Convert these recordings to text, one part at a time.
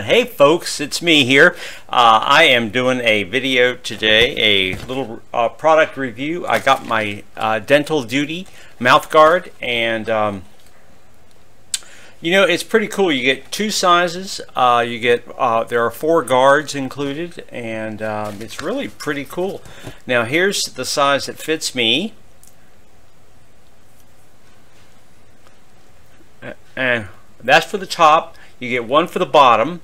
Uh, hey folks, it's me here. Uh, I am doing a video today, a little uh, product review. I got my uh, Dental Duty mouth guard and um, you know it's pretty cool. You get two sizes. Uh, you get uh, there are four guards included and um, it's really pretty cool. Now here's the size that fits me. And that's for the top you get one for the bottom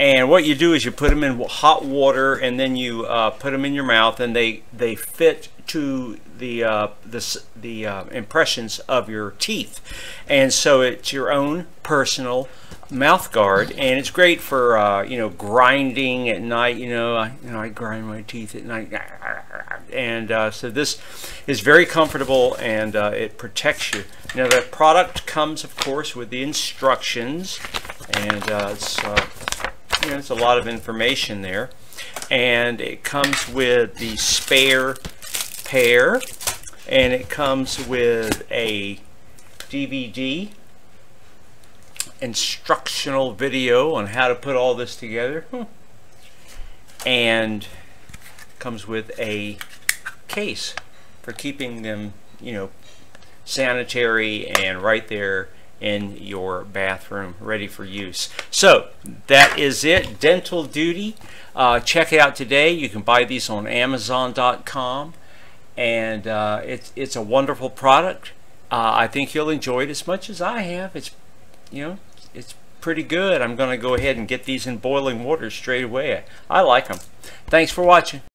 and what you do is you put them in hot water and then you uh, put them in your mouth and they they fit to the uh, the, the uh, impressions of your teeth. And so it's your own personal mouth guard and it's great for uh, you know grinding at night you know I, you know I grind my teeth at night. And uh, so this is very comfortable and uh, it protects you. Now the product comes of course with the instructions and uh, it's uh, you know it's a lot of information there. And it comes with the spare pair and it comes with a DVD instructional video on how to put all this together. And comes with a case for keeping them you know sanitary and right there in your bathroom ready for use. So that is it. Dental duty. Uh, check it out today. You can buy these on amazon.com and uh, it's it's a wonderful product. Uh, I think you'll enjoy it as much as I have. It's you know it's pretty good. I'm gonna go ahead and get these in boiling water straight away. I like them thanks for watching